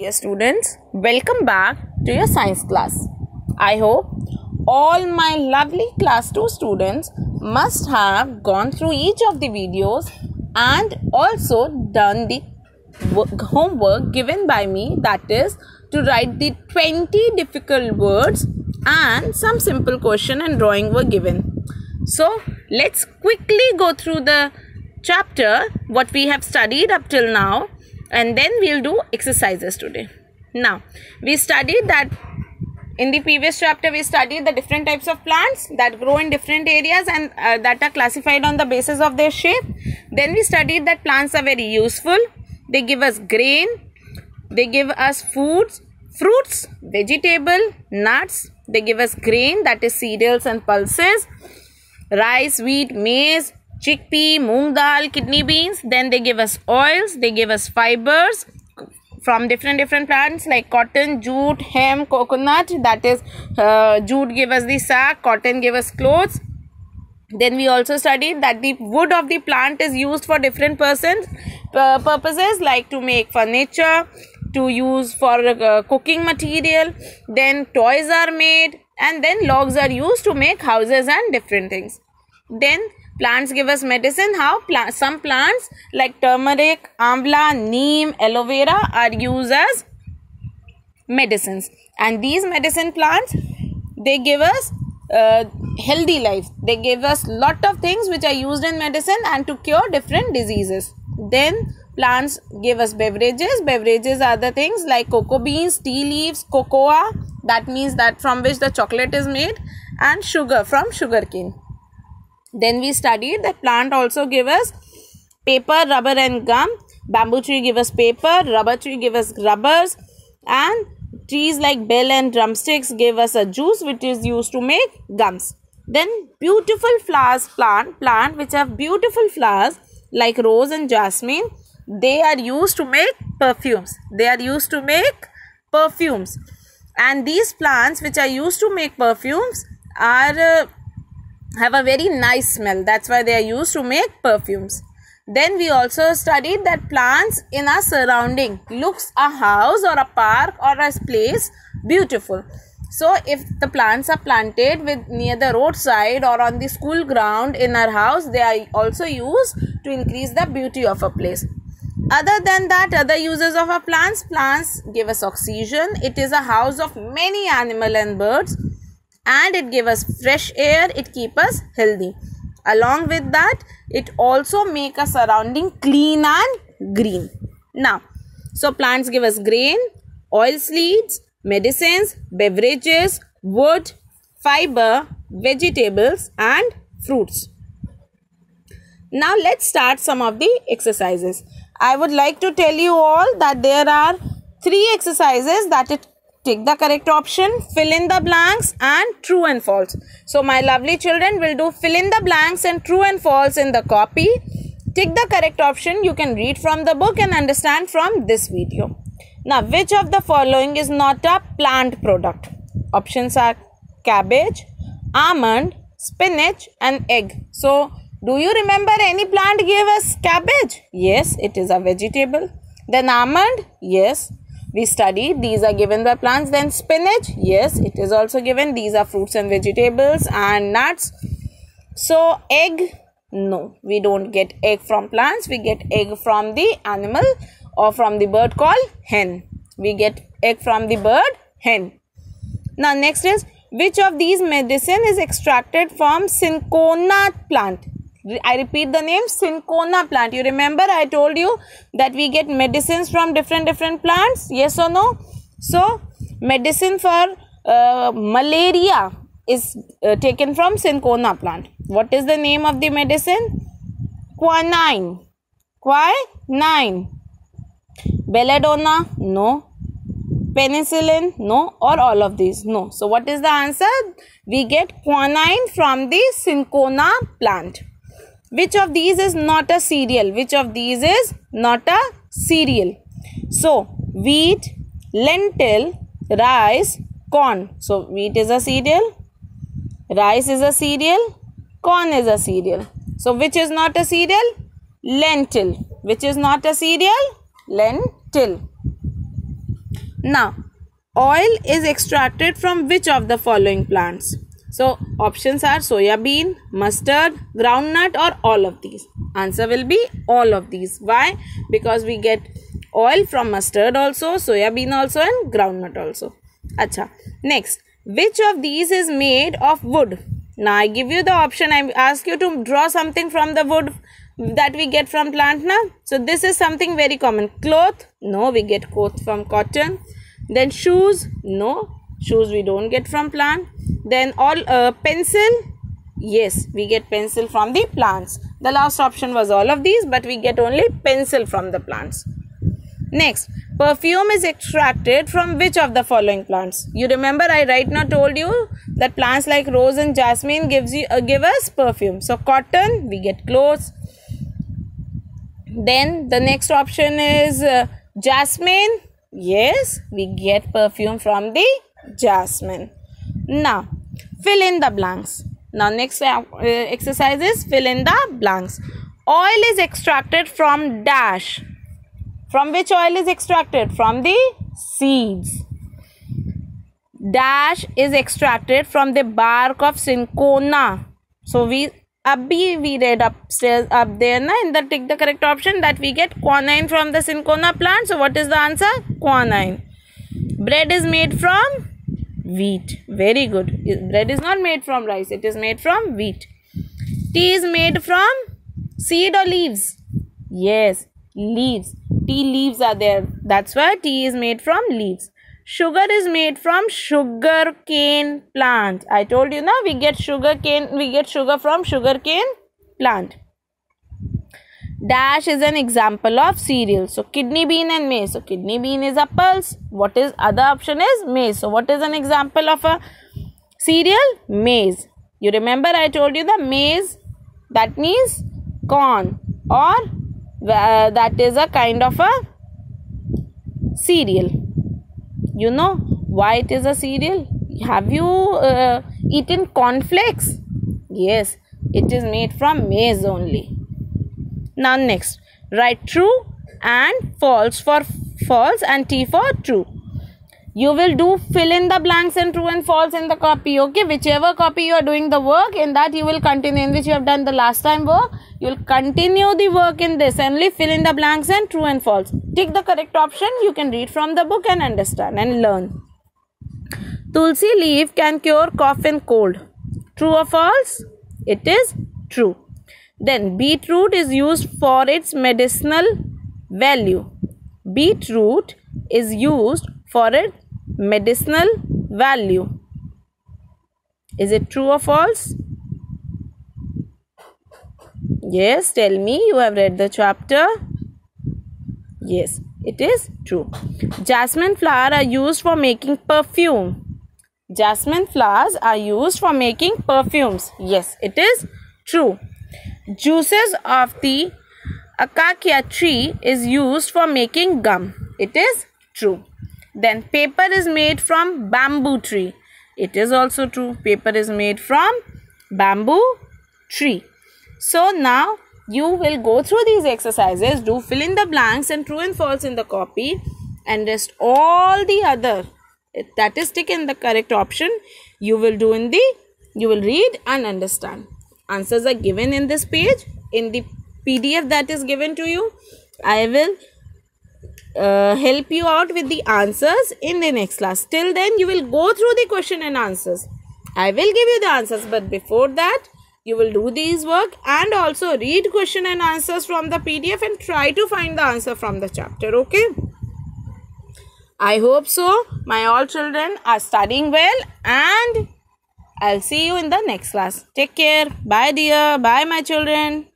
Dear students, welcome back to your science class. I hope all my lovely class 2 students must have gone through each of the videos and also done the work, homework given by me that is to write the 20 difficult words and some simple question and drawing were given. So let's quickly go through the chapter what we have studied up till now and then we'll do exercises today. Now we studied that in the previous chapter we studied the different types of plants that grow in different areas and uh, that are classified on the basis of their shape. Then we studied that plants are very useful. They give us grain. They give us foods fruits vegetable nuts. They give us grain that is cereals and pulses. Rice wheat maize chickpea, moong dal, kidney beans. Then they give us oils, they give us fibers from different different plants like cotton, jute, hemp, coconut. That is, uh, jute give us the sack, cotton give us clothes. Then we also studied that the wood of the plant is used for different persons uh, purposes like to make furniture, to use for uh, cooking material. Then toys are made, and then logs are used to make houses and different things. Then plants give us medicine how? Some plants like turmeric amla neem aloe vera are used as medicines. And these medicine plants they give us uh, healthy life. They give us lot of things which are used in medicine and to cure different diseases. Then plants give us beverages. Beverages are the things like cocoa beans tea leaves cocoa. That means that from which the chocolate is made and sugar from sugarcane then we studied. That plant also give us paper rubber and gum. Bamboo tree give us paper rubber tree give us rubbers. And trees like bell and drumsticks give us a juice which is used to make gums. Then beautiful flowers plant plant which have beautiful flowers like rose and jasmine. They are used to make perfumes. They are used to make perfumes. And these plants which are used to make perfumes are uh, have a very nice smell. That's why they are used to make perfumes. Then we also studied that plants in our surrounding looks a house or a park or a place beautiful. So if the plants are planted with near the roadside or on the school ground in our house they are also used to increase the beauty of a place. Other than that other uses of our plants plants give us oxygen. It is a house of many animal and birds and it give us fresh air it keep us healthy. Along with that it also make a surrounding clean and green. Now so plants give us grain oil seeds medicines beverages wood fiber vegetables and fruits. Now let's start some of the exercises. I would like to tell you all that there are three exercises that it Tick the correct option, fill in the blanks and true and false. So my lovely children will do fill in the blanks and true and false in the copy. Take the correct option. You can read from the book and understand from this video. Now which of the following is not a plant product? Options are cabbage, almond, spinach and egg. So do you remember any plant gave us cabbage? Yes, it is a vegetable. Then almond? Yes we studied these are given by plants. Then spinach yes it is also given. These are fruits and vegetables and nuts. So egg no we don't get egg from plants. We get egg from the animal or from the bird called hen. We get egg from the bird hen. Now next is which of these medicine is extracted from cinchona plant I repeat the name cinchona plant. You remember I told you that we get medicines from different different plants. Yes or no? So medicine for uh, malaria is uh, taken from cinchona plant. What is the name of the medicine? Quinine. Quinine. Belladonna? No. Penicillin? No. Or all of these? No. So what is the answer? We get quinine from the cinchona plant. Which of these is not a cereal? Which of these is not a cereal? So, wheat, lentil, rice, corn. So, wheat is a cereal, rice is a cereal, corn is a cereal. So, which is not a cereal? Lentil. Which is not a cereal? Lentil. Now, oil is extracted from which of the following plants? So, options are soya bean, mustard, groundnut or all of these. Answer will be all of these. Why? Because we get oil from mustard also, soya bean also and groundnut also. Acha. Next, which of these is made of wood? Now, I give you the option. I ask you to draw something from the wood that we get from plant now. So, this is something very common. Cloth? No, we get cloth from cotton. Then shoes? No, shoes we don't get from plant then all uh, pencil? Yes we get pencil from the plants. The last option was all of these but we get only pencil from the plants. Next perfume is extracted from which of the following plants? You remember i right now told you that plants like rose and jasmine gives you uh, give us perfume. So cotton we get clothes. Then the next option is uh, jasmine. Yes we get perfume from the jasmine now fill in the blanks. Now next uh, exercise is fill in the blanks. Oil is extracted from dash. From which oil is extracted? From the seeds. Dash is extracted from the bark of cinchona. So we abhi we read upstairs up there na? In the tick the correct option that we get quinine from the cinchona plant. So what is the answer? Quinine. Bread is made from wheat. Very good. Bread is not made from rice. It is made from wheat. Tea is made from seed or leaves? Yes leaves. Tea leaves are there. That's why tea is made from leaves. Sugar is made from sugar cane plant. I told you now we get sugar cane we get sugar from sugar cane plant Dash is an example of cereal. So kidney bean and maize. So kidney bean is a pulse. What is other option is maize. So what is an example of a cereal? Maize. You remember I told you the maize that means corn or uh, that is a kind of a cereal. You know why it is a cereal? Have you uh, eaten cornflakes? Yes, it is made from maize only. Now next, write true and false for false and T for true. You will do fill in the blanks and true and false in the copy. Okay, whichever copy you are doing the work in that you will continue in which you have done the last time work. You will continue the work in this only fill in the blanks and true and false. Take the correct option. You can read from the book and understand and learn. Tulsi leaf can cure cough and cold. True or false? It is true. Then beetroot is used for its medicinal value. Beetroot is used for its medicinal value. Is it true or false? Yes, tell me you have read the chapter. Yes, it is true. Jasmine flower are used for making perfume. Jasmine flowers are used for making perfumes. Yes, it is true. Juices of the acacia tree is used for making gum. It is true. Then paper is made from bamboo tree. It is also true. Paper is made from bamboo tree. So now you will go through these exercises. Do fill in the blanks and true and false in the copy and rest all the other that is in the correct option you will do in the you will read and understand answers are given in this page. In the pdf that is given to you i will uh, help you out with the answers in the next class. Till then you will go through the question and answers. I will give you the answers but before that you will do these work and also read question and answers from the pdf and try to find the answer from the chapter okay? I hope so. My all children are studying well and I'll see you in the next class. Take care. Bye dear. Bye my children.